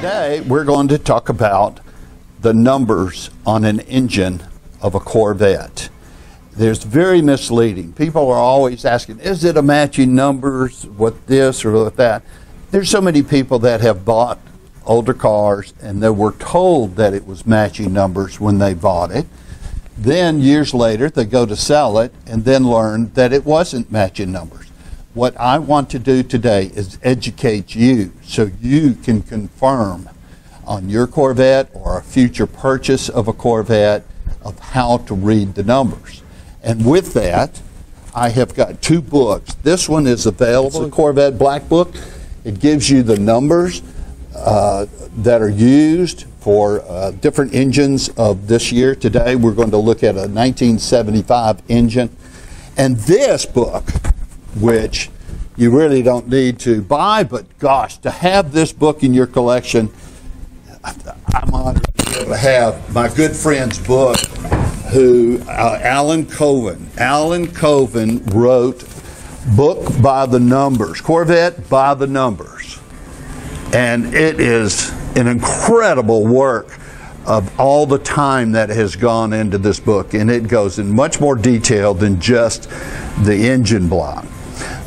Today, we're going to talk about the numbers on an engine of a Corvette. There's very misleading. People are always asking, is it a matching numbers with this or with that? There's so many people that have bought older cars and they were told that it was matching numbers when they bought it. Then years later, they go to sell it and then learn that it wasn't matching numbers. What I want to do today is educate you so you can confirm on your Corvette or a future purchase of a Corvette of how to read the numbers. And with that, I have got two books. This one is available, the Corvette Black Book. It gives you the numbers uh, that are used for uh, different engines of this year. Today, we're going to look at a 1975 engine. And this book which you really don't need to buy, but gosh, to have this book in your collection, I'm honored to have my good friend's book, who uh, Alan Colvin. Alan Colvin wrote Book by the Numbers, Corvette by the Numbers. And it is an incredible work of all the time that has gone into this book, and it goes in much more detail than just the engine block.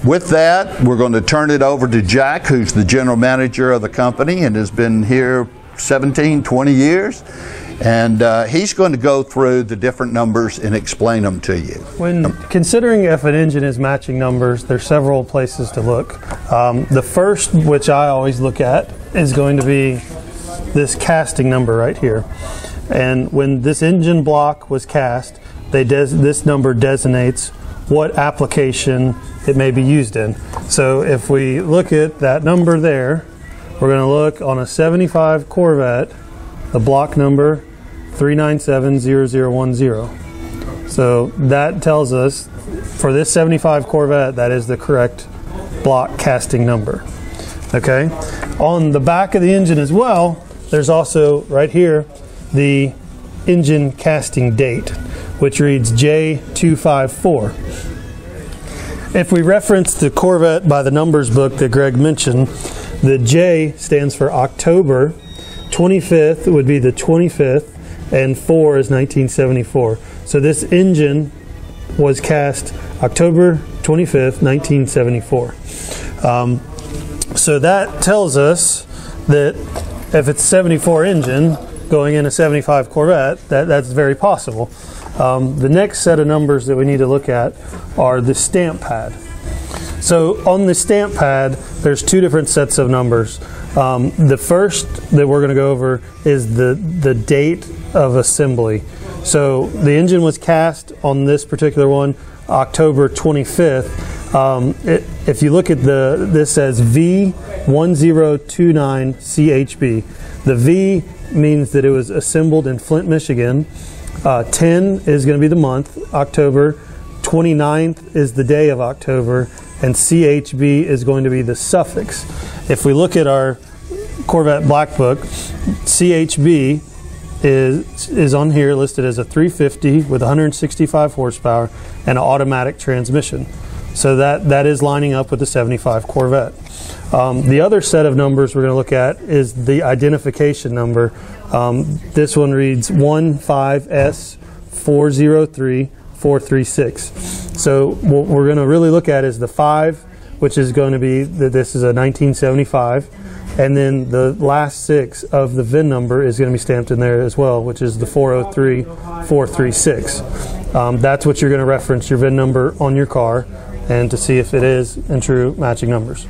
With that, we're going to turn it over to Jack, who's the general manager of the company and has been here 17, 20 years. And uh, he's going to go through the different numbers and explain them to you. When considering if an engine is matching numbers, there's several places to look. Um, the first, which I always look at, is going to be this casting number right here. And when this engine block was cast, they this number designates what application it may be used in. So if we look at that number there, we're going to look on a 75 Corvette, the block number 3970010. So that tells us for this 75 Corvette, that is the correct block casting number. Okay. On the back of the engine as well, there's also right here the engine casting date, which reads J254. If we reference the Corvette by the numbers book that Greg mentioned, the J stands for October, 25th would be the 25th, and 4 is 1974. So this engine was cast October 25th, 1974. Um, so that tells us that if it's 74 engine going in a 75 Corvette, that, that's very possible. Um, the next set of numbers that we need to look at are the stamp pad. So on the stamp pad, there's two different sets of numbers. Um, the first that we're going to go over is the, the date of assembly. So the engine was cast on this particular one October 25th. Um, it, if you look at the, this says V1029CHB. The V means that it was assembled in Flint, Michigan. Uh, 10 is going to be the month, October. 29th is the day of October. And CHB is going to be the suffix. If we look at our Corvette Black Book, CHB is, is on here listed as a 350 with 165 horsepower and an automatic transmission. So that, that is lining up with the 75 Corvette. Um, the other set of numbers we're going to look at is the identification number. Um, this one reads 15S403436. So what we're going to really look at is the 5, which is going to be that this is a 1975. And then the last six of the VIN number is going to be stamped in there as well, which is the 403436. Um, that's what you're going to reference your VIN number on your car and to see if it is in true matching numbers.